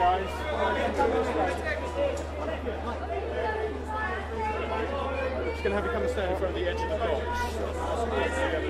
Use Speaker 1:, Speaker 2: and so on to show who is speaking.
Speaker 1: Just going to have you come and stand in front of the edge of the